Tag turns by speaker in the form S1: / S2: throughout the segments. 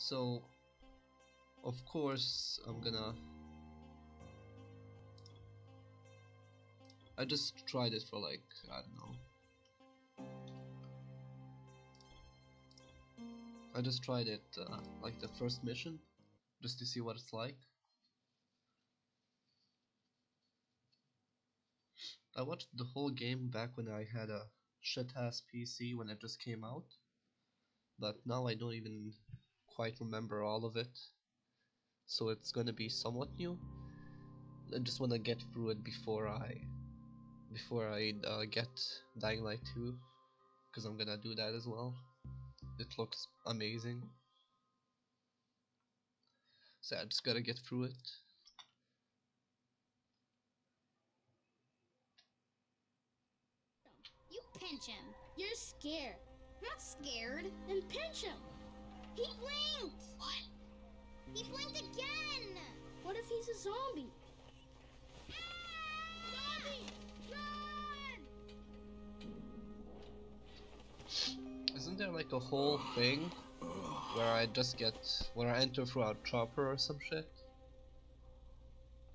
S1: So, of course, I'm gonna. I just tried it for like, I don't know. I just tried it uh, like the first mission, just to see what it's like. I watched the whole game back when I had a shit ass PC when it just came out, but now I don't even quite remember all of it. So it's gonna be somewhat new. I just wanna get through it before I before I uh, get Dying Light 2, because I'm gonna do that as well. It looks amazing. So I just gotta get through it.
S2: You pinch him.
S3: You're scared.
S2: Not scared.
S3: Then pinch him.
S2: He blinked.
S3: What?
S2: He blinked again.
S3: What if he's a zombie?
S2: Zombie, run!
S1: Isn't there like a whole thing where I just get where I enter through a chopper or some shit?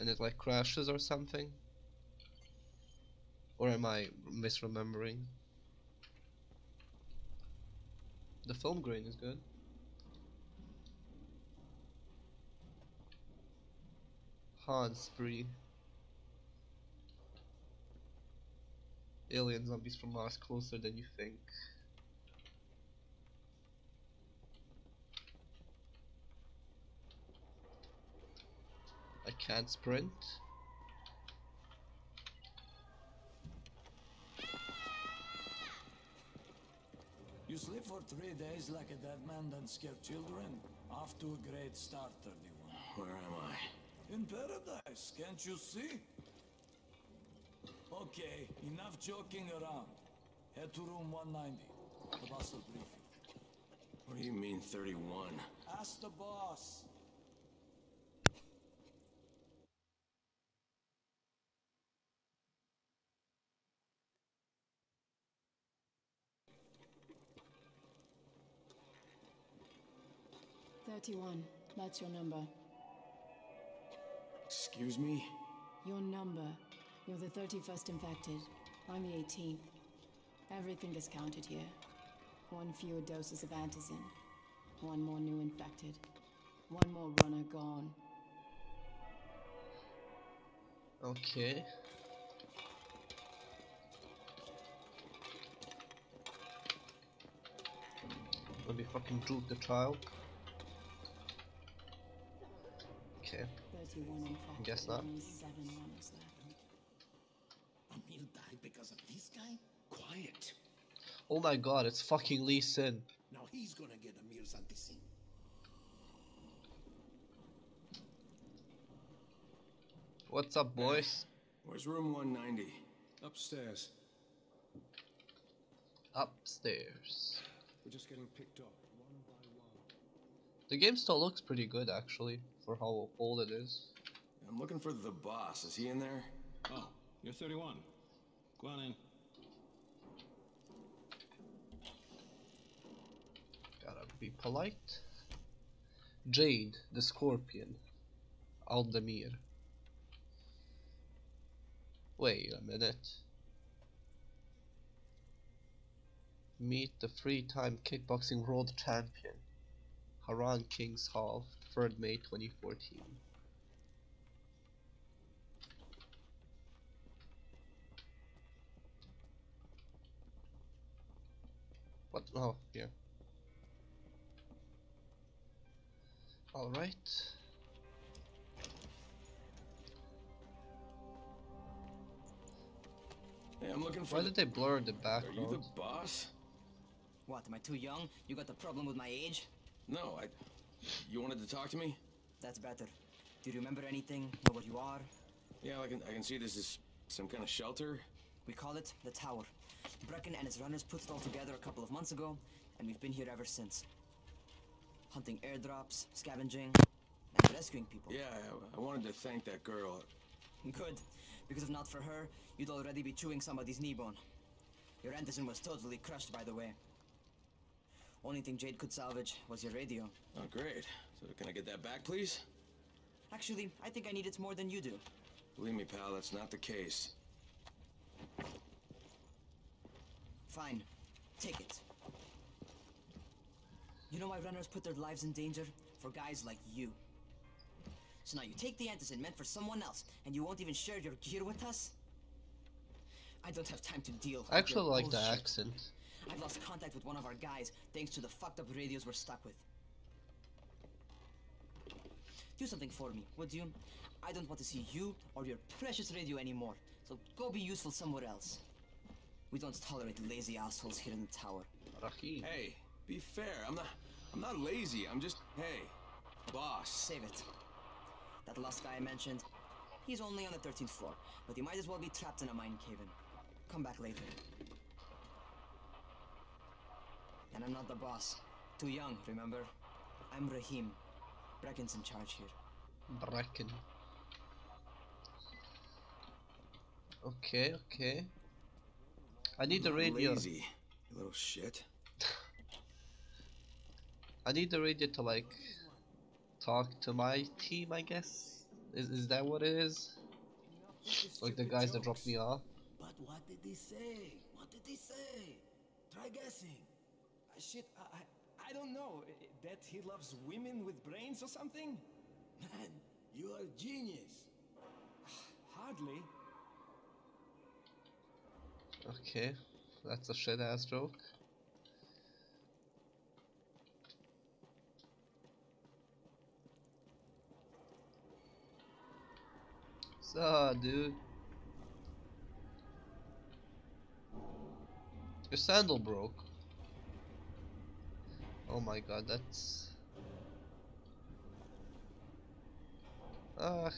S1: And it like crashes or something? Or am I misremembering? The film grain is good. Han spree. Alien zombies from Mars closer than you think. I can't sprint.
S4: You sleep for three days like a dead man done scare children? Off to a great start, 31.
S5: Where am I?
S4: In paradise, can't you see? Okay, enough joking around. Head to room 190. The boss will brief you.
S5: What do you mean 31?
S4: Ask the boss.
S6: Thirty-one. That's your number.
S5: Excuse me?
S6: Your number. You're the 31st infected. I'm the 18th. Everything is counted here. One fewer doses of antizin. One more new infected. One more runner gone.
S1: Okay. Let me fucking juke the child.
S6: 31 infected.
S1: Guess not.
S6: Only seven runners left.
S7: Emil died because of this guy? Quiet.
S1: Oh my god, it's fucking Lee Sin.
S7: Now he's gonna get Amir's anti
S1: What's up, boys?
S5: Where's room 190?
S8: Upstairs.
S1: Upstairs.
S8: We're just getting picked up one by one.
S1: The game still looks pretty good, actually, for how old it is.
S5: I'm looking for the boss. Is he in there?
S8: Oh, you're 31. Go on in.
S1: Gotta be polite. Jade, the Scorpion. Aldemir. Wait a minute. Meet the three-time kickboxing world champion. Harran Kings Hall, 3rd May 2014. What? Oh, yeah. Alright.
S5: Hey, I'm looking for
S1: Why did they blur the
S5: Are you the boss?
S9: What, am I too young? You got the problem with my age?
S5: No, I... You wanted to talk to me?
S9: That's better. Do you remember anything? Know what you are?
S5: Yeah, I can, I can see this is some kind of shelter.
S9: We call it the Tower. Brecken and his runners put it all together a couple of months ago, and we've been here ever since. Hunting airdrops, scavenging, and rescuing people.
S5: Yeah, I, I wanted to thank that girl.
S9: Good, because if not for her, you'd already be chewing somebody's knee bone. Your antizin was totally crushed, by the way. Only thing Jade could salvage was your radio.
S5: Oh, great. So can I get that back, please?
S9: Actually, I think I need it more than you do.
S5: Believe me, pal, that's not the case.
S9: Fine. Take it. You know why runners put their lives in danger? For guys like you. So now you take the antizin meant for someone else, and you won't even share your gear with us? I don't have time to deal.
S1: I
S9: with your
S1: actually like the accent.
S9: I've lost contact with one of our guys thanks to the fucked up radios we're stuck with. Do something for me, would you? I don't want to see you or your precious radio anymore, so go be useful somewhere else. We don't tolerate lazy assholes here in the tower.
S1: Rahim.
S5: Hey, be fair. I'm not. I'm not lazy. I'm just. Hey, boss.
S9: Save it. That last guy I mentioned, he's only on the 13th floor, but he might as well be trapped in a mine cave-in. Come back later. And I'm not the boss. Too young, remember? I'm Rahim. Brecken's in charge here.
S1: Bracken. Okay, okay. I need the radio.
S5: Lazy, little shit.
S1: I need the radio to like talk to my team, I guess. Is is that what it is? Like the guys that dropped me off.
S7: But what did he say? What did he say? Try guessing.
S10: Shit, I, I, I don't know. That he loves women with brains or something?
S7: Man, you are a genius.
S10: Hardly.
S1: Okay, that's a shit ass joke. So, dude. Your sandal broke. Oh my god, that's. Ah,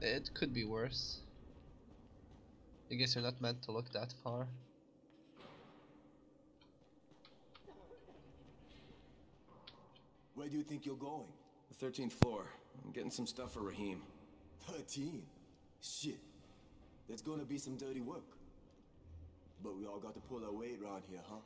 S1: it could be worse. I guess you're not meant to look that far.
S7: Where do you think you're going?
S5: The 13th floor. I'm getting some stuff for Rahim.
S7: 13? Shit. That's gonna be some dirty work. But we all got to pull our weight around here, huh?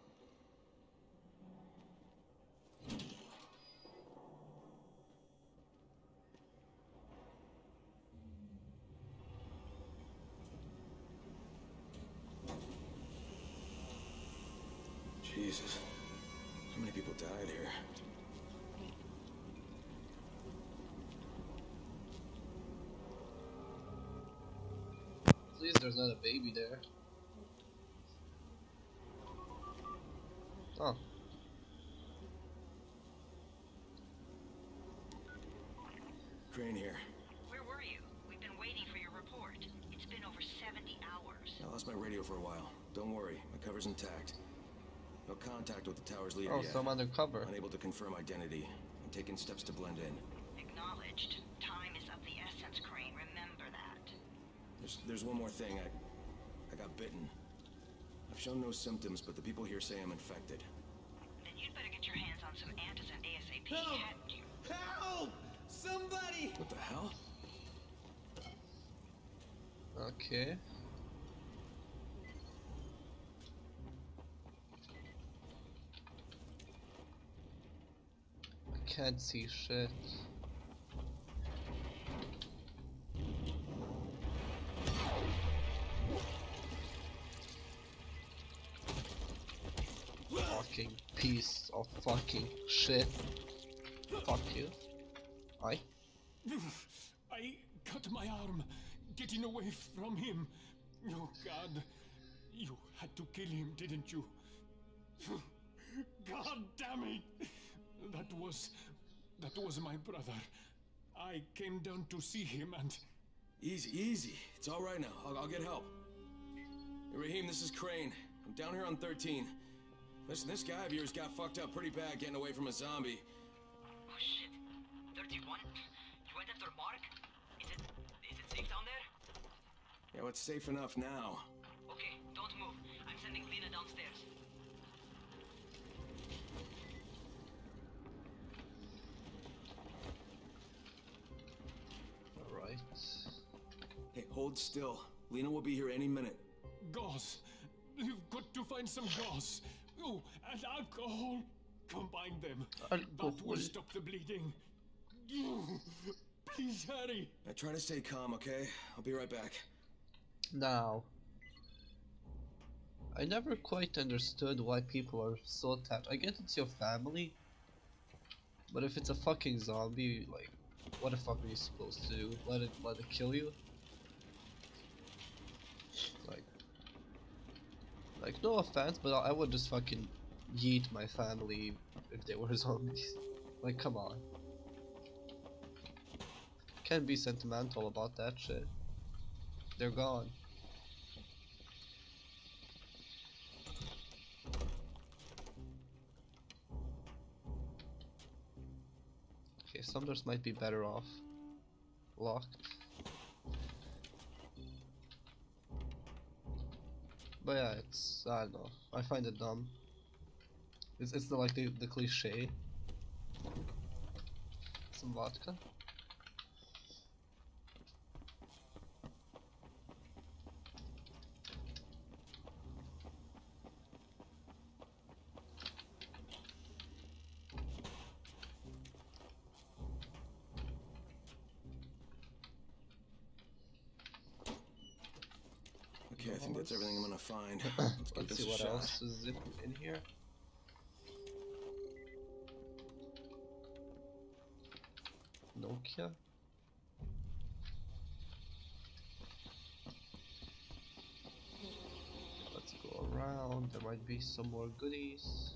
S5: Jesus. How many people died here?
S1: At least there's not a baby there. Oh,
S5: Crane here.
S8: Where were you? We've been waiting for your report. It's been over 70 hours.
S5: I lost my radio for a while. Don't worry, my cover's intact. No contact with the tower's leader
S1: oh,
S5: yet.
S1: some undercover.
S5: Unable to confirm identity. I'm taking steps to blend in.
S8: Acknowledged. Time is of the essence, Crane. Remember that.
S5: There's there's one more thing. I I got bitten. I've shown no symptoms, but the people here say I'm infected.
S8: Then you'd better get your hands on some antizin ASAP,
S10: Help!
S8: hadn't you?
S10: Help! Somebody!
S5: What the hell?
S1: Okay. Can't see shit. Fucking piece of fucking shit. Fuck you. I.
S10: I cut my arm getting away from him. Oh, God. You had to kill him, didn't you? God damn it! That was. That was my brother. I came down to see him and.
S5: Easy, easy. It's all right now. I'll, I'll get help. Hey, Rahim, this is Crane. I'm down here on 13. Listen, this guy of yours got fucked up pretty bad getting away from a zombie.
S8: Oh, shit. 31? You went after Mark? Is it... is it safe down there?
S5: Yeah, well, it's safe enough now.
S8: Okay, don't move. I'm sending Lena downstairs.
S5: Hey, hold still. Lena will be here any minute.
S10: Gauze! You've got to find some gauze! Oh, and alcohol!
S11: Combine them.
S1: I'll
S11: That will stop the bleeding. Please hurry.
S5: Now try to stay calm, okay? I'll be right back.
S1: Now, I never quite understood why people are so attached. I get it's your family, but if it's a fucking zombie, like, what the fuck are you supposed to do? Let it let it kill you? Like, like no offense, but I would just fucking yeet my family if they were zombies. Like, come on. Can't be sentimental about that shit. They're gone. Okay, some doors might be better off locked. But yeah, it's I don't know. I find it dumb. It's it's the, like the the cliche. Some vodka.
S5: Okay, I think that's everything I'm gonna find. Let's
S1: Let's see what
S5: shot.
S1: else is in, in here. Nokia. Let's go around. There might be some more goodies.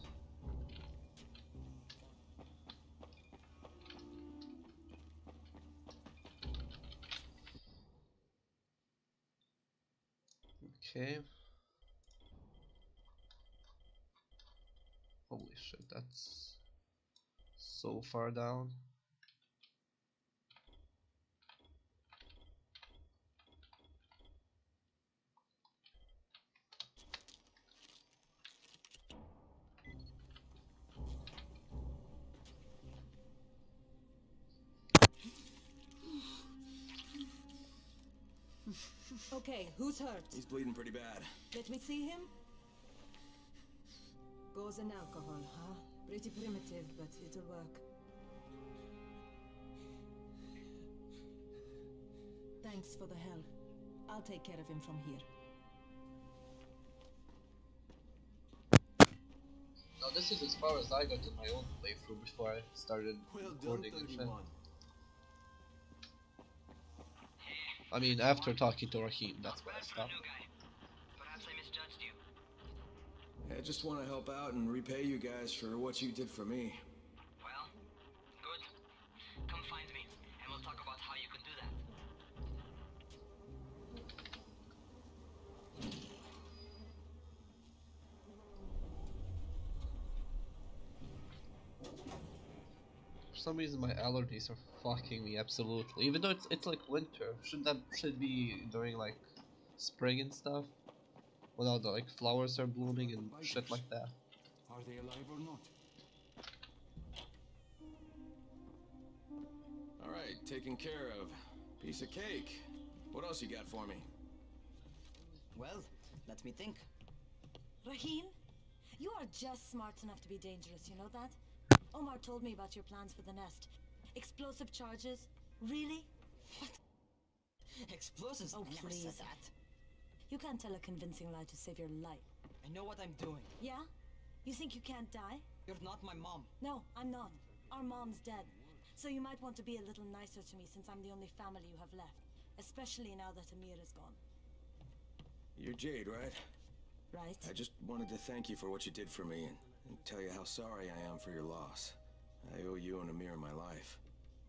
S1: Okay. Holy shit, that's so far down.
S12: Okay, who's hurt?
S5: He's bleeding pretty bad.
S12: Let me see him. Goes in alcohol, huh? Pretty primitive, but it'll work. Thanks for the help. I'll take care of him from here.
S1: Now this is as far as I got in my own playthrough before I started
S4: Well
S1: recording and shit. I mean, after talking to Rahim, that's when I stopped.
S13: Perhaps I misjudged you.
S5: I just want to help out and repay you guys for what you did for me.
S1: Some reason, my allergies are fucking me absolutely. Even though it's it's like winter, should that should be during like spring and stuff? When all the like flowers are blooming and shit like that.
S8: Are they alive or not?
S5: All right, taken care of. Piece of cake. What else you got for me?
S9: Well, let me think.
S12: Rahim, you are just smart enough to be dangerous, you know that? Omar told me about your plans for the nest. Explosive charges? Really? What?
S9: Explosives?
S12: Oh,
S9: I never
S12: please.
S9: said that.
S12: You can't tell a convincing lie to save your life.
S9: I know what I'm doing.
S12: Yeah? You think you can't die?
S9: You're not my mom.
S12: No, I'm not. Our mom's dead. So you might want to be a little nicer to me since I'm the only family you have left. Especially now that Amir is gone.
S5: You're Jade, right?
S12: Right?
S5: I just wanted to thank you for what you did for me and, and tell you how sorry I am for your loss. I owe you and Amir my life.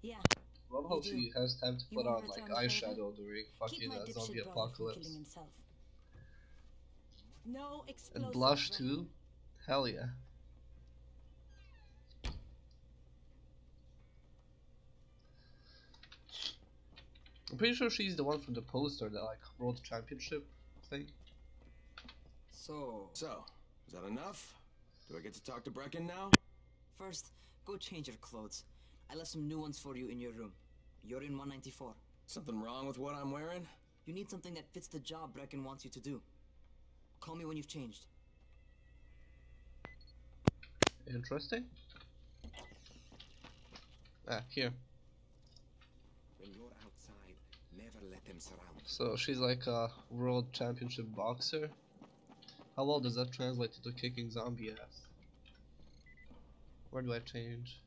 S12: Yeah.
S1: Love how
S12: You
S1: she has time to
S12: You
S1: put
S12: wanna
S1: on like
S12: return the favor?
S1: eyeshadow during fucking
S12: my
S1: uh, zombie apocalypse.
S12: killing himself. No explosives.
S1: And blush
S12: Rahim.
S1: too? Hell yeah. I'm pretty sure she's the one from the poster, the like world championship thing.
S9: So,
S5: So, is that enough? Do I get to talk to Brecken now?
S9: first, go change your clothes. I left some new ones for you in your room. You're in 194.
S5: Something wrong with what I'm wearing?
S9: You need something that fits the job Brecken wants you to do. Call me when you've changed.
S1: Interesting. Ah, here.
S7: When you're outside, never let them surround.
S1: So she's like a world championship boxer. How well does that translate into kicking zombie ass? Where do I change?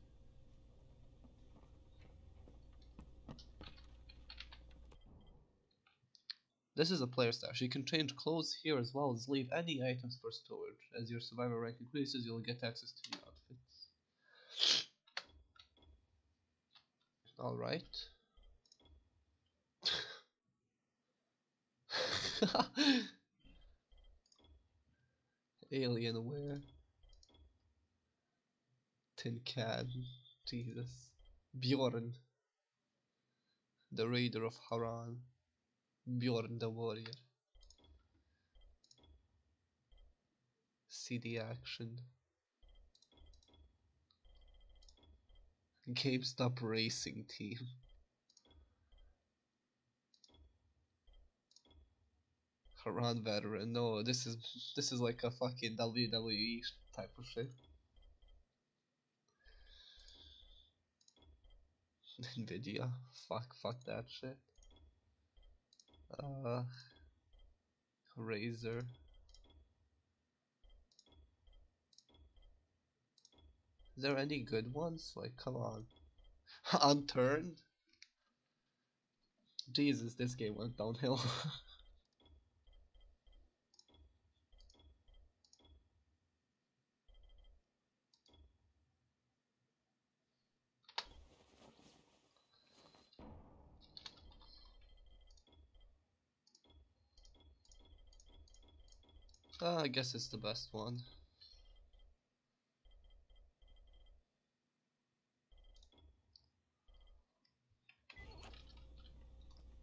S1: This is a player stash. You can change clothes here as well as leave any items for storage. As your survivor rank increases, you'll get access to new outfits. Alright. Alienware. Tin Can. Jesus. Bjorn. The Raider of Harran. Bjorn the Warrior. CD Action. GameStop Racing Team. Harran veteran. No, this is this is like a fucking WWE type of shit. Nvidia. Fuck, fuck that shit. Uh, Razer. Is there any good ones? Like, come on. Unturned? Jesus, this game went downhill. Uh, I guess it's the best one.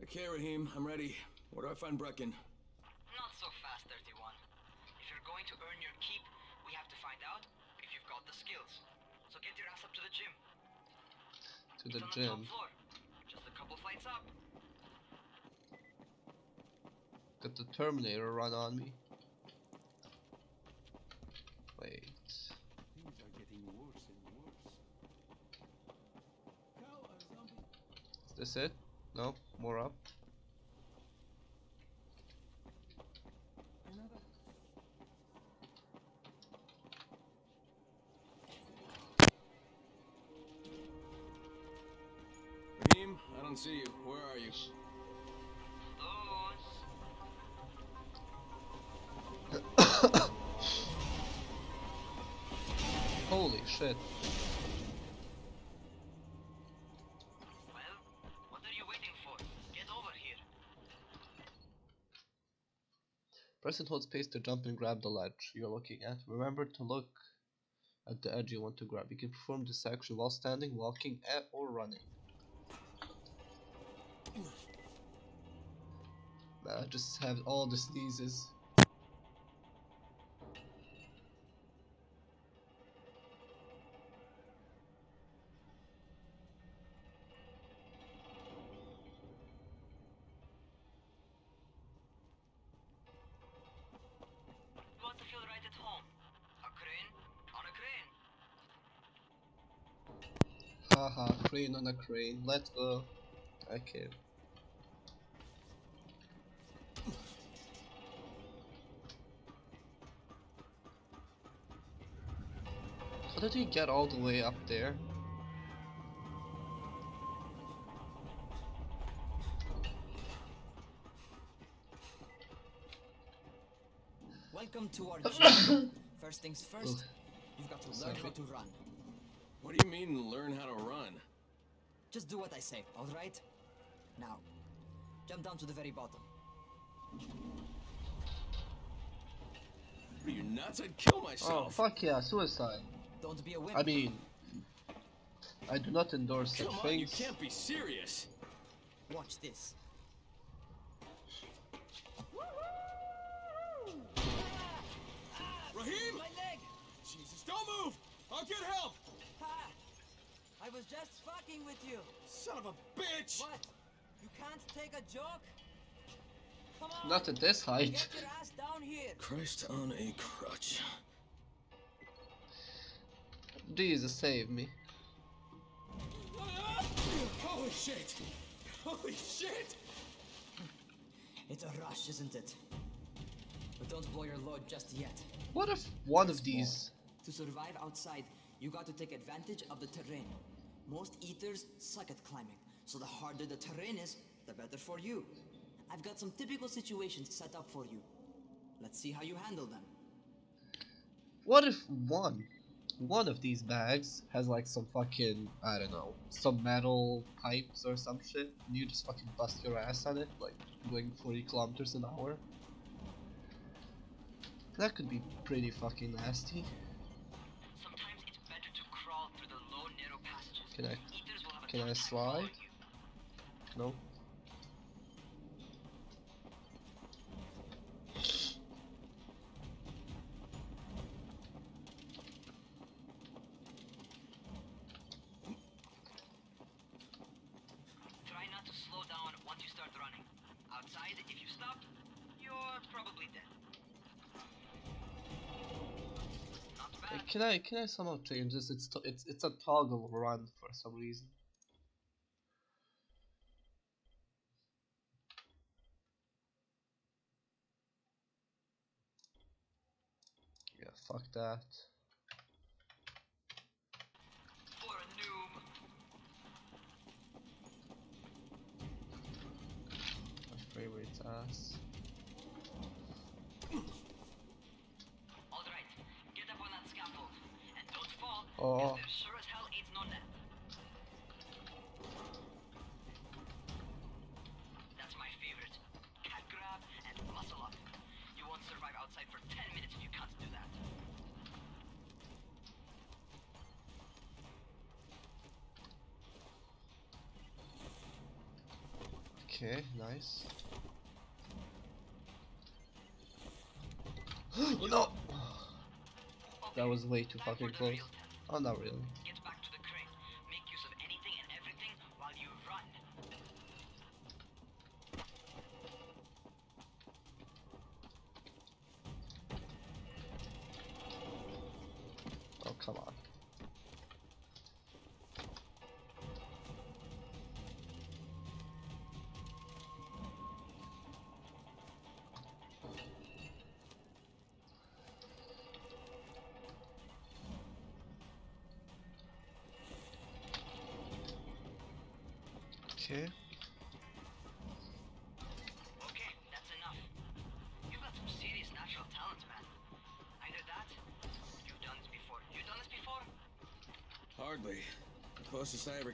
S5: Okay, Rahim, I'm ready. Where do I find Brecken?
S13: Not so fast, 31. If you're going to earn your keep, we have to find out if you've got the skills. So get your ass up to the gym.
S1: To the
S13: it's on the top floor. Just a couple flights up.
S1: Got the Terminator run on me. Wait.
S8: Things are getting worse and worse.
S1: Is this it? No? More up?
S5: Rahim, I don't see you. Where are you?
S1: Holy shit. Press and hold space to jump and grab the ledge you're looking at. Remember to look at the edge you want to grab. You can perform this action while standing, walking, eh, or running. Uh, just have all the sneezes.
S13: Crane on a crane.
S1: Let's go. Uh, okay. How did he get all the way up there?
S9: Welcome to our gym. first things first, you've got to learn how to run.
S5: What do you mean, learn how to run?
S9: Just do what I say, alright? Now, jump down to the very bottom.
S5: Are you nuts? I'd kill myself.
S1: Oh, fuck yeah, suicide.
S9: Don't be a wimp.
S1: I mean, I do not endorse such
S5: Come on, you can't be serious.
S9: Watch this.
S5: Rahim!
S9: My leg!
S5: Jesus, don't move! I'll get help!
S9: Ha! I was just fucking with you.
S5: Son of a bitch!
S9: What? You can't take a joke? Come on!
S1: Not at this height.
S9: Get your ass down here!
S5: Christ on a crutch.
S1: Jesus, save me.
S5: Holy shit! Holy shit!
S9: It's a rush, isn't it? But don't blow your load just yet.
S1: What if one of these...
S9: To survive outside, you got to take advantage of the terrain. Most eaters suck at climbing, so the harder the terrain is, the better for you. I've got some typical situations set up for you. Let's see how you handle them.
S1: What if one, one of these bags has like some fucking, I don't know, some metal pipes or some shit, and you just fucking bust your ass on it, like going 40 kilometers an hour? That could be pretty fucking nasty. Can I, can I slide? No? I can I somehow change this? It's it's it's a toggle run for some reason. Yeah, fuck that.
S13: For a noob.
S1: My frame ass. Oh.
S13: there sure as hell ain't no net. That's my favorite. Cat grab and muscle up. You won't survive outside for 10 minutes if you can't do that.
S1: Okay, nice. no! That was way too fucking close. Oh, not really.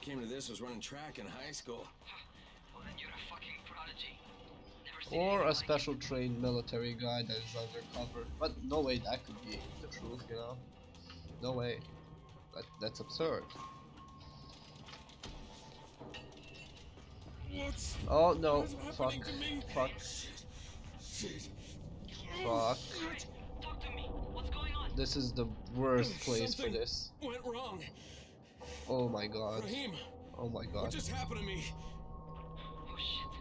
S5: Came to this was running track in high school.
S13: Well, then you're a fucking prodigy.
S1: Or
S13: anything
S1: a
S13: like
S1: special trained military guy that is undercover. But no way that could be the truth, you know? No way. That, that's absurd.
S11: What's
S1: Oh no,
S11: what's
S1: fuck,
S11: happening
S1: fuck,
S11: Shit.
S1: fuck.
S13: Talk to me. What's going on?
S1: This is the worst oh, place for this.
S5: Went wrong.
S1: Oh my god.
S5: Rahim,
S1: Oh my god.
S5: what
S1: god.
S5: just happened to me?
S13: Oh shit.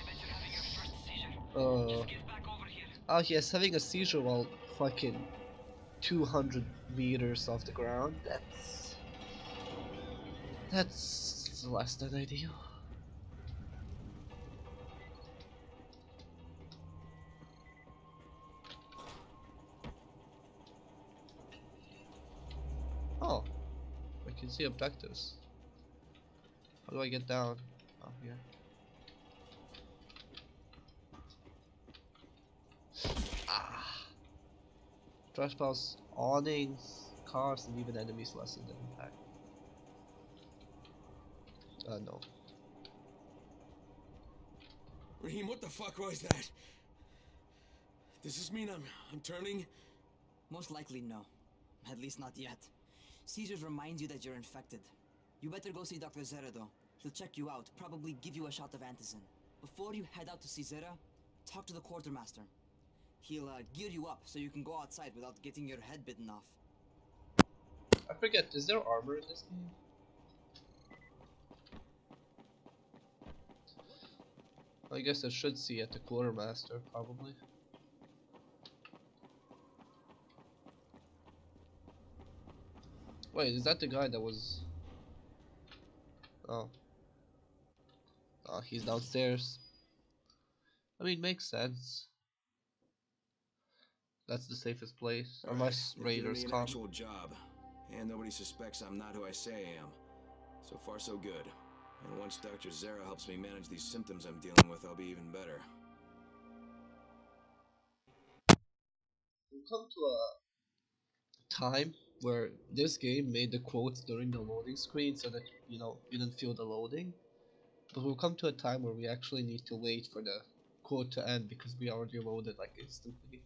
S13: I bet you're having your first seizure.
S1: Uh,
S13: Just get back over here.
S1: oh yes, having a seizure while fucking 200 meters off the ground. That's that's less than ideal. See objectives. How do I get down? Oh, here. Ah. Trash piles, awnings, cars, and even enemies lessen the impact. Uh, no.
S5: Rahim, what the fuck was that? Does this mean I'm I'm turning?
S9: Most likely, no. At least not yet. Seizures remind you that you're infected. You better go see Dr. Zere, though. He'll check you out, probably give you a shot of antizin. Before you head out to see Zere, talk to the quartermaster. He'll uh, gear you up so you can go outside without getting your head bitten off.
S1: I forget, is there armor in this game? I guess I should see at the quartermaster, probably. Wait, is that the guy that was... Oh. Oh, he's downstairs. I mean, makes sense. That's the safest place, unless
S5: They've given
S1: raiders come.
S5: actual job, and nobody suspects I'm not who I say I am. So far, so good. And once Dr. Zere helps me manage these symptoms I'm dealing with, I'll be even better.
S1: We come to a time where this game made the quotes during the loading screen so that you know you didn't feel the loading. But we'll come to a time where we actually need to wait for the quote to end because we already loaded like instantly.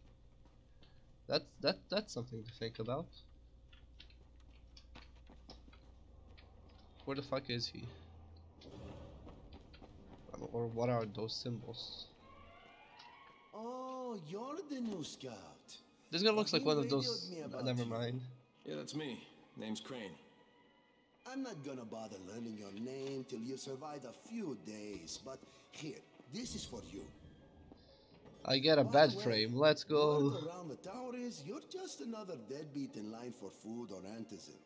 S1: That's that that's something to think about. Where the fuck is he? Or what are those symbols?
S7: Oh, you're the new scout.
S1: This guy looks like one of those. Never mind.
S5: Yeah, that's me. Name's Crane.
S7: I'm not gonna bother learning your name till you survive a few days, but here, this is for you.
S1: I get a
S7: By
S1: bed
S7: way,
S1: frame. Let's go.
S7: Around the tower is you're just another deadbeat in line for food or antizin.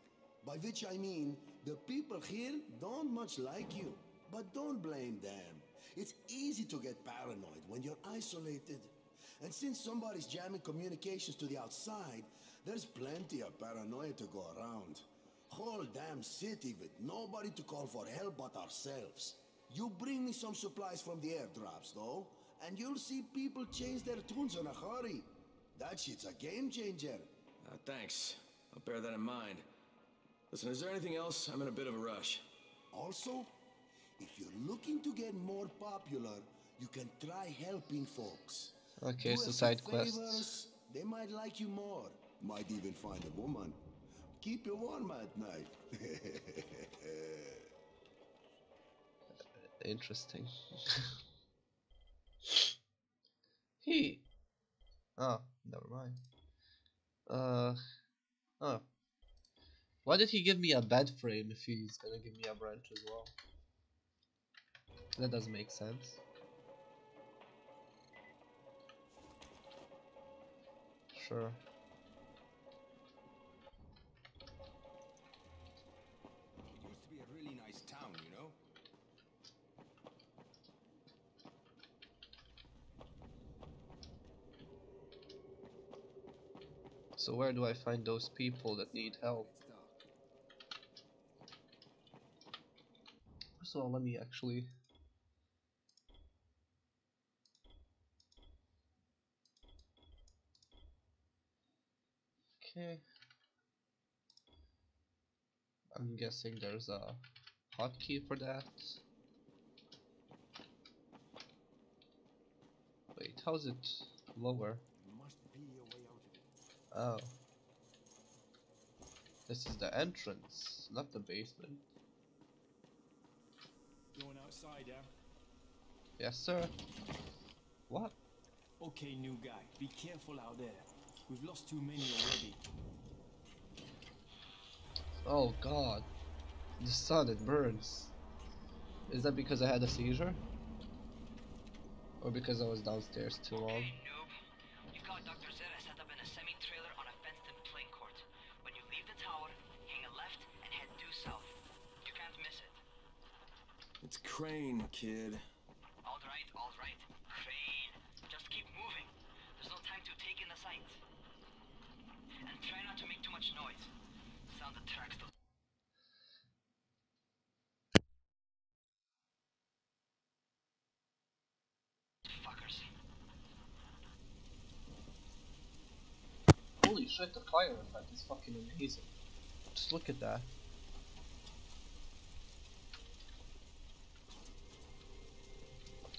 S7: By which I mean, the people here don't much like you. But don't blame them. It's easy to get paranoid when you're isolated. And since somebody's jamming communications to the outside, there's plenty of paranoia to go around. Whole damn city with nobody to call for help but ourselves. You bring me some supplies from the airdrops, though, and you'll see people change their tunes in a hurry. That shit's a game changer.
S5: Uh, thanks. I'll bear that in mind. Listen, is there anything else? I'm in a bit of a rush.
S7: Also, if you're looking to get more popular, you can try helping folks.
S1: Okay,
S7: Do
S1: so
S7: a few
S1: side quests.
S7: favors, They might like you more. Might even find a woman. Keep you warm at night.
S1: Interesting. he. Oh, never mind. Uh. Oh. Why did he give me a bed frame if he's gonna give me a branch as well? That doesn't make sense. Sure.
S14: It used to be a really nice town, you know?
S1: So where do I find those people that need help? So let me actually Okay. I'm guessing there's a hotkey for that. Wait, how's it lower?
S14: Must be a way out of it.
S1: Oh. This is the entrance, not the basement.
S11: Going outside, yeah?
S1: Yes, sir. What?
S11: Okay, new guy. Be careful out there. We've lost too many already.
S1: Oh god. The sun, it burns. Is that because I had a seizure? Or because I was downstairs too long?
S5: Crane, kid.
S13: All right, all right. Crane. Just keep moving. There's no time to take in the sights. And try not to make too much noise. Sound attracts those fuckers.
S1: Holy shit, the fire effect is fucking amazing. Just look at that.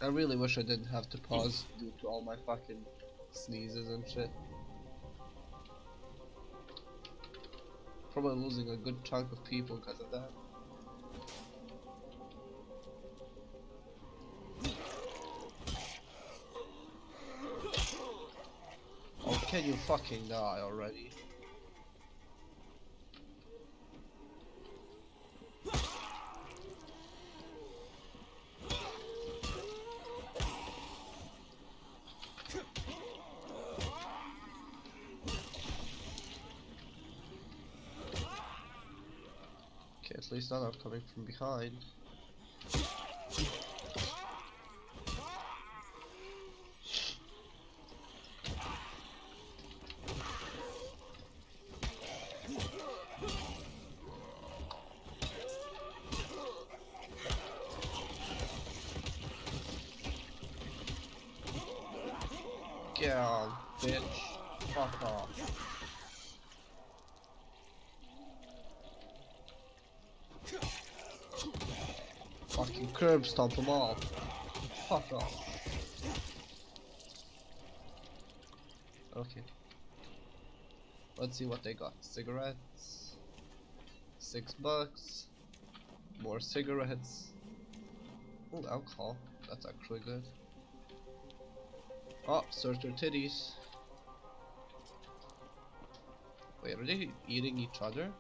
S1: I really wish I didn't have to pause due to all my fucking sneezes and shit. Probably losing a good chunk of people because of that. Oh, can you fucking die already? At least I'm coming from behind. Get on, bitch. Fuck off. Fucking curb stomp them all. Fuck off. Okay. Let's see what they got. Cigarettes. Six bucks. More cigarettes. Oh, alcohol. That's actually good. Oh, search their titties. Wait, are they eating each other?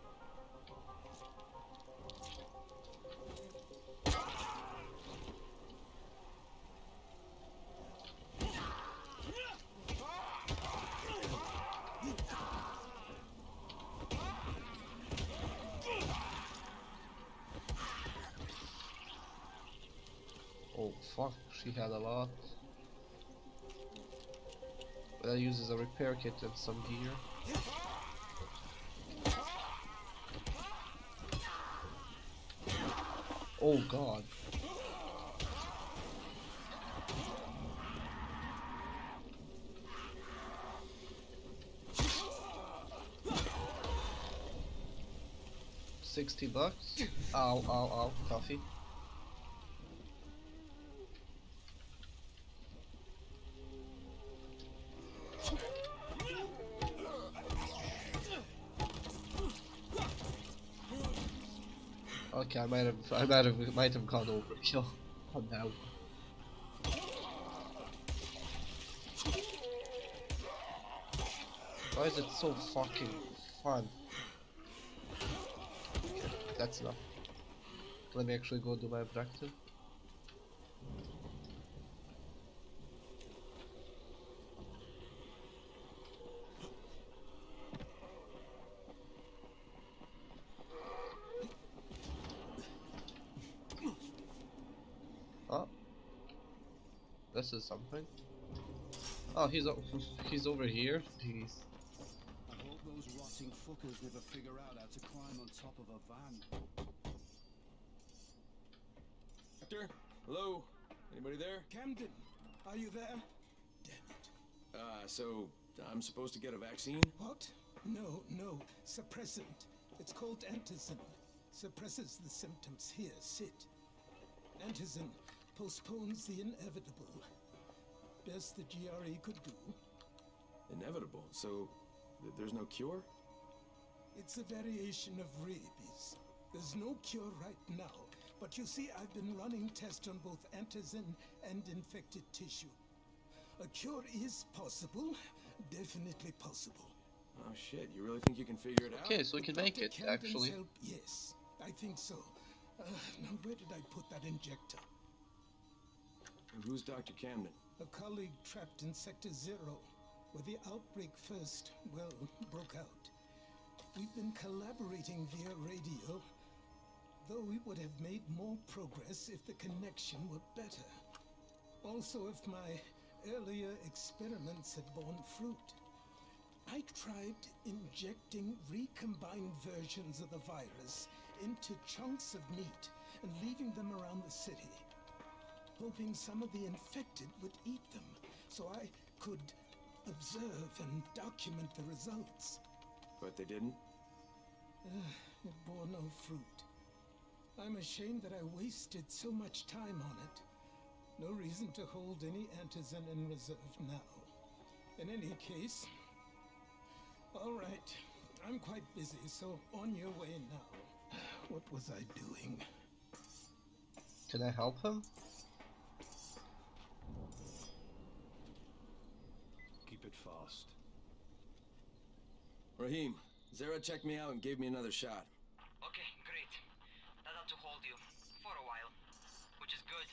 S1: Kit and some gear. Oh god. Sixty bucks? Ow, ow, ow, coffee. I might have, I might have, might have gone overkill on that one. Why is it so fucking fun? Okay, that's enough. Let me actually go do my objective. Oh. This is something. Oh, he's he's over here. Jeez.
S15: I hope those rotting fuckers never figure out how to climb on top of a van.
S5: Doctor? Hello? Anybody there?
S11: Camden, are you there? Damn it.
S5: Uh, so I'm supposed to get a vaccine?
S11: What? No, no. Suppressant. It's called antizin. Suppresses the symptoms. Here, sit. Antizin postpones the inevitable. Best the GRE could do.
S5: Inevitable. So th there's no cure?
S11: It's a variation of rabies. There's no cure right now, but you see, I've been running tests on both antizin and infected tissue. A cure is possible, definitely possible.
S5: Oh shit, you really think you can figure it out?
S1: Okay, so we can make
S11: Dr.
S1: it
S11: Camden's
S1: actually.
S11: help, yes, I think so. Uh, now, where did I put that injector?
S5: Who's Dr. Camden?
S11: A colleague trapped in Sector Zero, where the outbreak first, well, broke out. We've been collaborating via radio, though we would have made more progress if the connection were better. Also, if my earlier experiments had borne fruit. I tried injecting recombined versions of the virus into chunks of meat and leaving them around the city, hoping some of the infected would eat them so I could observe and document the results.
S5: But they didn't?
S11: Uh, it bore no fruit. I'm ashamed that I wasted so much time on it. No reason to hold any antizin in reserve now. In any case, all right. I'm quite busy, so on your way now. What was I doing?
S1: Can I help him?
S15: Keep it fast.
S5: Rahim, Zere checked me out and gave me another shot.
S13: Okay, great. That ought to hold you. For a while. Which is good,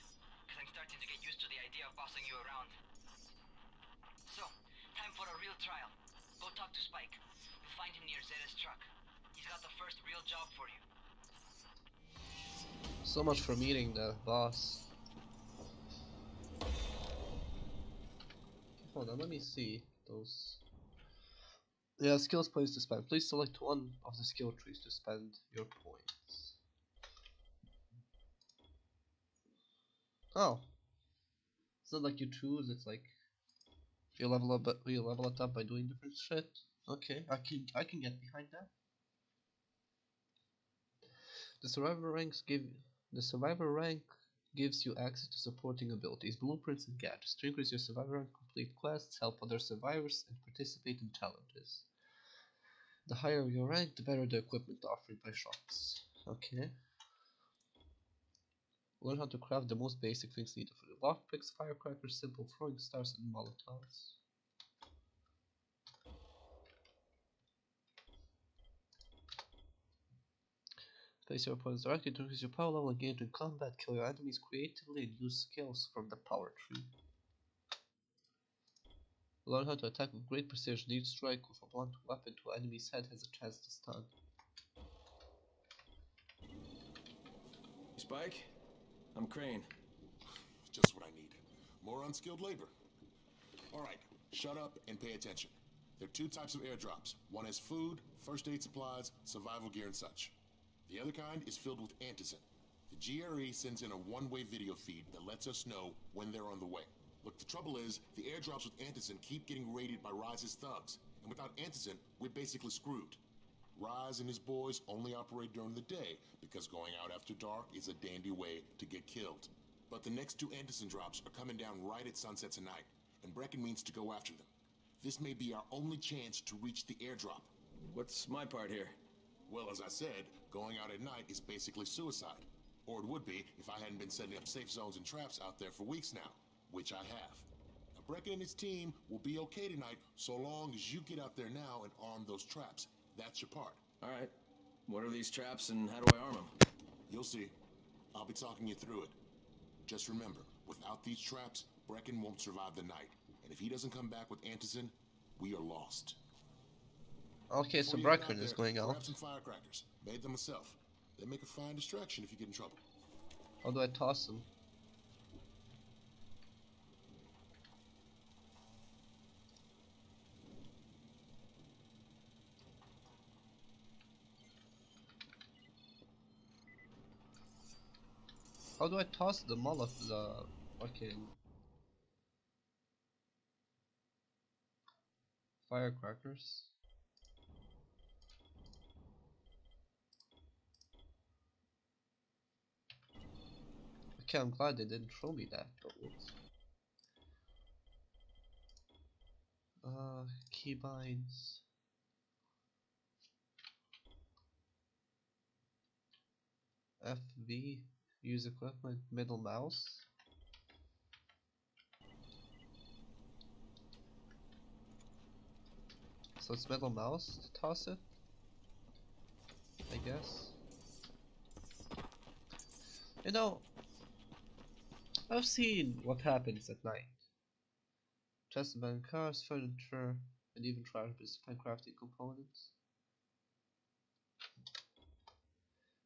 S13: because I'm starting to get used to the idea of bossing you around. So, time for a real trial. Go talk to Spike. You'll find him near Zere's truck. He's got the first real job for you.
S1: So much for meeting the boss. Hold on, let me see those. Yeah, skills points to spend. Please select one of the skill trees to spend your points. Oh. It's not like you choose, it's like you level up but you level it up by doing different shit. Okay, I can I can get behind that. The survivor ranks give the survivor rank gives you access to supporting abilities, blueprints, and gadgets to increase your survivor rank, complete quests, help other survivors, and participate in challenges. The higher your rank, the better the equipment offered by shops. Okay. Learn how to craft the most basic things needed for the lockpicks, firecrackers, simple throwing stars, and molotovs. Place your opponents directly to increase your power level, engage in combat, kill your enemies creatively, and use skills from the power tree. Learn how to attack with great precision. Each strike with a blunt weapon to an enemy's head has a chance to stun.
S5: Spike? I'm Crane.
S16: Just what I need. More unskilled labor. Alright, shut up and pay attention. There are two types of airdrops. One has food, first aid supplies, survival gear, and such. The other kind is filled with antizin. The GRE sends in a one-way video feed that lets us know when they're on the way. Look, the trouble is, the airdrops with antizin keep getting raided by Rais's thugs, and without antizin, we're basically screwed. Rise and his boys only operate during the day, because going out after dark is a dandy way to get killed. But the next two Antizin drops are coming down right at sunset tonight, and Brecken means to go after them. This may be our only chance to reach the airdrop.
S5: What's my part here?
S16: Well, as I said, going out at night is basically suicide. Or it would be if I hadn't been setting up safe zones and traps out there for weeks now, which I have. Now, Brecken and his team will be okay tonight so long as you get out there now and arm those traps. That's your part.
S5: Alright. What are these traps and how do I arm them?
S16: You'll see. I'll be talking you through it. Just remember, without these traps, Brecken won't survive the night. And if he doesn't come back with Antizin, we are lost.
S1: Okay, so
S16: Before you head
S1: Brecken is going out.
S16: Grab some firecrackers. Made them myself. They make a fine distraction if you get in trouble.
S1: How do I toss them? How do I toss the molotov? The fucking firecrackers? Okay, I'm glad they didn't show me that. Uh, keybinds. FV, use equipment, middle mouse. So it's middle mouse to toss it? I guess. You know, I've seen what happens at night. Chests abandoned cars, furniture, and even traps find crafting components.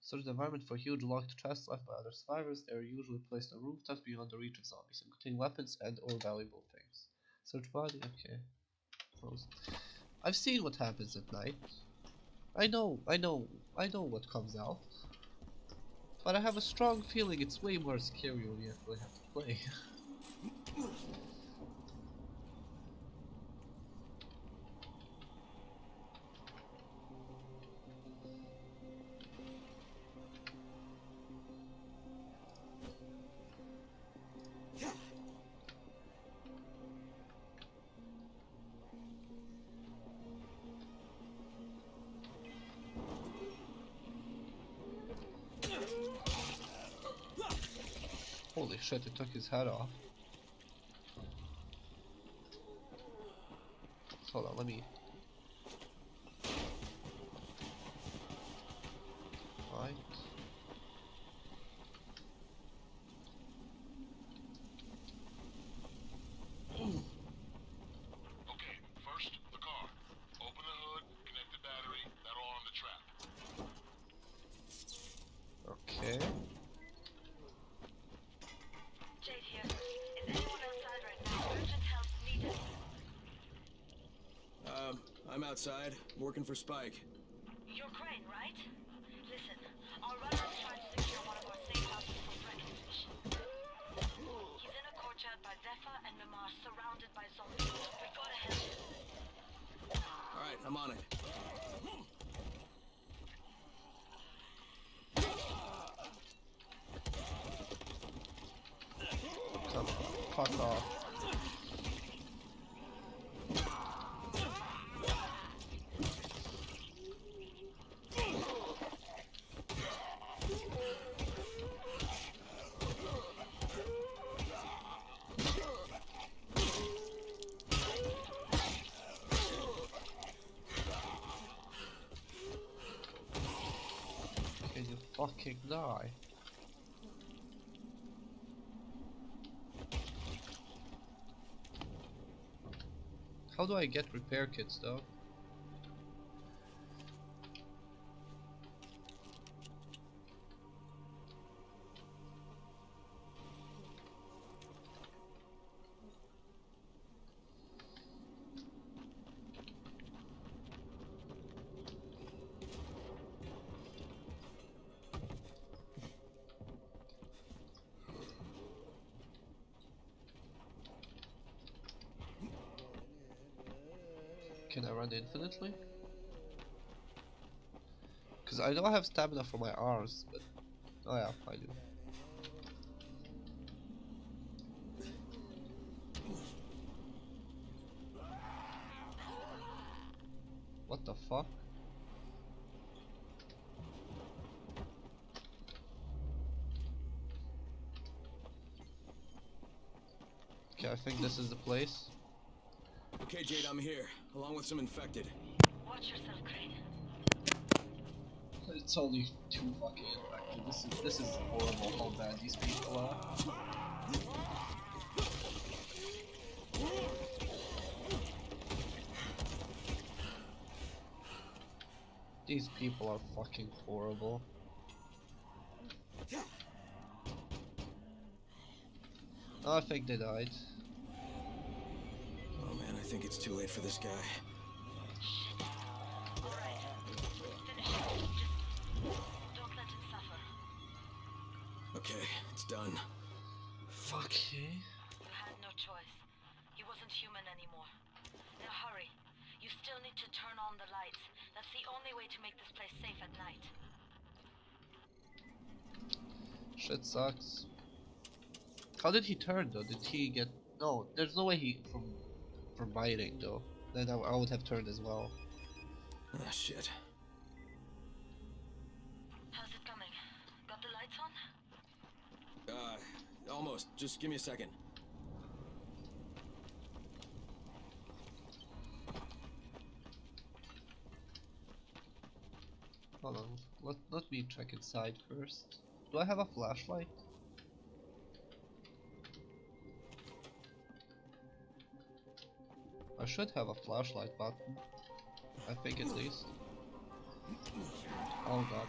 S1: Search the environment for huge locked chests left by other survivors. They are usually placed on rooftops beyond the reach of zombies and contain weapons and or valuable things. Search body, okay. Close. I've seen what happens at night. I know, I know, I know what comes out. But I have a strong feeling it's way more scary when you actually have to play. Holy shit, it took his head off. Hold on, let me... Right.
S16: Okay, first, the car. Open the hood, connect the battery, that'll arm the trap.
S1: Okay.
S5: Outside. I'm working for Spike.
S12: You're Crane, right? Listen, our runner's trying to secure one of our safe houses for Breckenfish. He's in a courtyard by Zephyr and Mimar, surrounded by zombies. We gotta help him.
S5: Alright, I'm on it.
S1: Come fuck off. Can you fucking die? How do I get repair kits though? I infinitely? Because I don't have stamina for my arms, but... Oh yeah, I do. What the fuck? Okay, I think this is the place.
S5: Okay, Jade, I'm here, along with some infected.
S12: Watch yourself, Crane.
S1: It's only two fucking infected. This is this is horrible how bad these people are. These people are fucking horrible. Oh, I think they died.
S5: Man, I think it's too late for this guy.
S12: Alright. Finish it. Just don't let him suffer.
S5: Okay, it's done.
S1: Fuck. Okay.
S12: You had no choice. He wasn't human anymore. Now hurry. You still need to turn on the lights. That's the only way to make this place safe at night.
S1: Shit sucks. How did he turn though? Did he get? No, there's no way he from from biting though. Then I, I would have turned as well.
S5: Ah, shit.
S12: How's it coming? Got the lights on?
S5: Uh, almost. Just give me a second.
S1: Hold on. Let let me check inside first. Do I have a flashlight? I should have a flashlight button. I think at least. Oh god.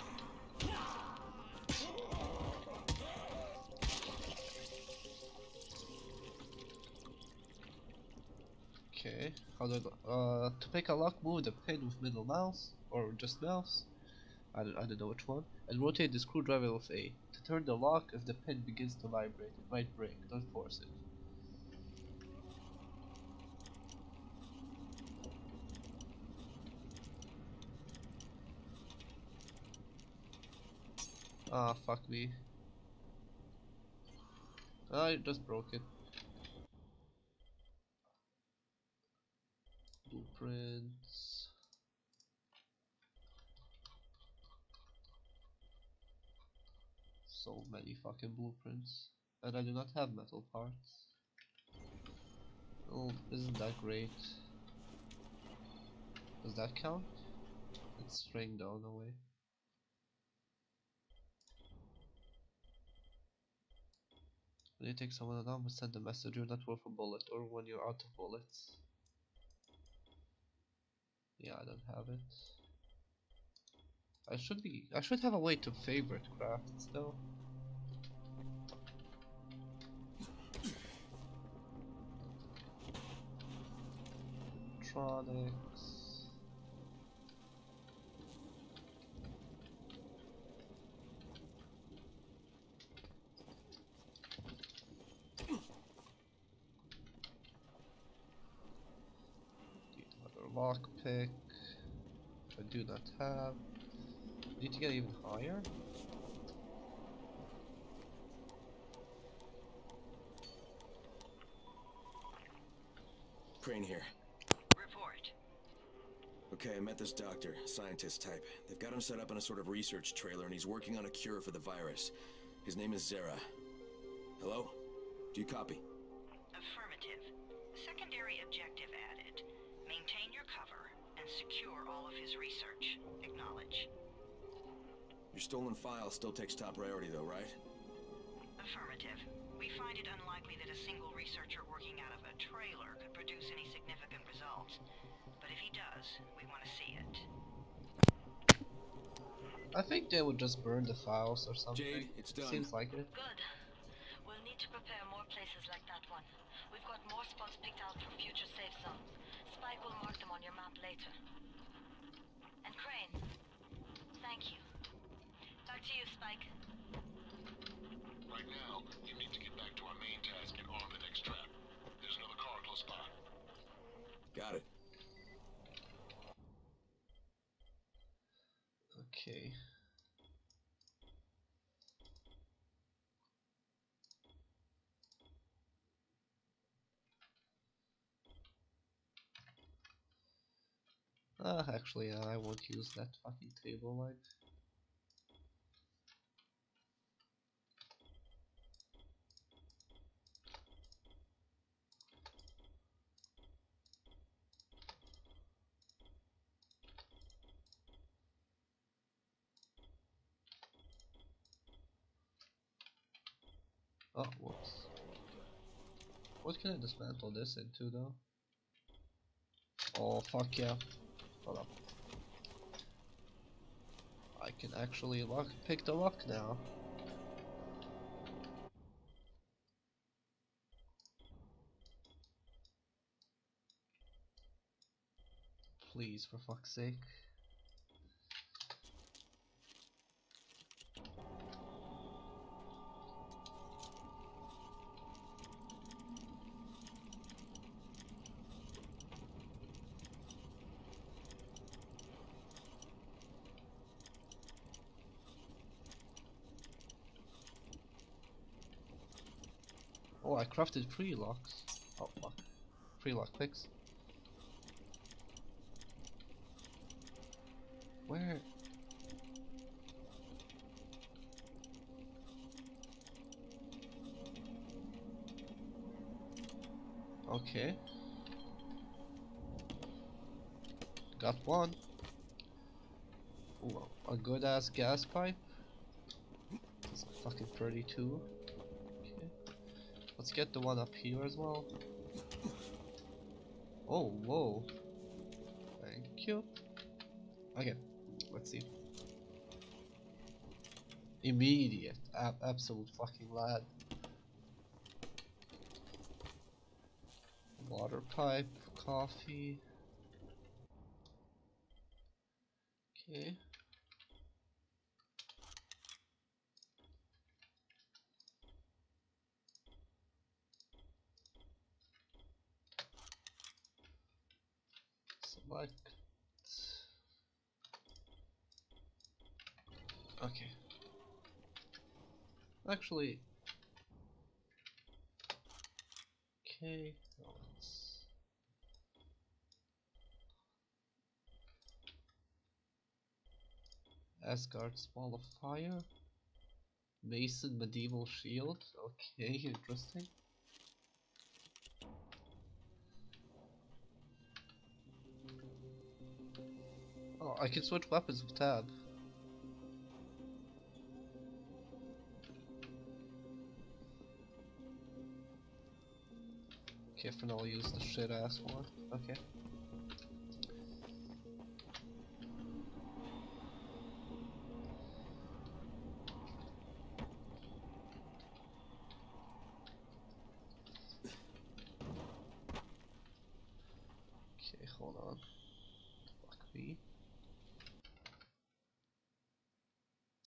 S1: Okay, how do I go? Uh, to pick a lock, move the pin with middle mouse, or just mouse. I don't, I don't know which one. And rotate the screwdriver with A. To turn the lock, if the pin begins to vibrate, it might break. Don't force it. Ah, fuck me. I just broke it. Blueprints. So many fucking blueprints. And I do not have metal parts. Oh, isn't that great? Does that count? It's string down away. When you take someone alarm, send a message you're not worth a bullet or when you're out of bullets. Yeah, I don't have it. I should be I should have a way to favorite crafts though. Electronics. Lockpick. I do not have. Need to get even higher?
S5: Crane here.
S13: Report.
S5: Okay, I met this doctor, scientist type. They've got him set up in a sort of research trailer, and he's working on a cure for the virus. His name is Zere. Hello? Do you copy? Stolen file still takes top priority, though, right?
S13: Affirmative. We find it unlikely that a single researcher working out of a trailer could produce any significant results. But if he does, we want to see it.
S1: I think they would just burn the files or something.
S5: Jade, it's done.
S1: Seems like it.
S12: Good. We'll need to prepare more places like that one. We've got more spots picked out for future safe zones. Spike will mark them on your map later. And Crane, thank you. Back to you, Spike.
S16: Right now, you need to get back to our main task and arm the next trap. There's another car close by.
S5: Got it.
S1: Okay. Ah, actually, I won't use that fucking table like. Oh, whoops. What can I dismantle this into though? Oh, fuck yeah. Hold up. I can actually lock pick the lock now. Please, for fuck's sake. Oh, I crafted three locks. Oh fuck. Three lock picks. Where? Okay. Got one. Ooh, a good ass gas pipe. It's fucking 32. Let's get the one up here as well. Oh, whoa. Thank you. Okay, let's see. Immediate, ab absolute fucking lad. Water pipe, coffee. Okay. Select. Okay. Actually. Okay. Asgard's Wall of Fire. Mason Medieval Shield. Okay, interesting. Oh, I can switch weapons with tab. Now I'll use the shit ass one. Okay.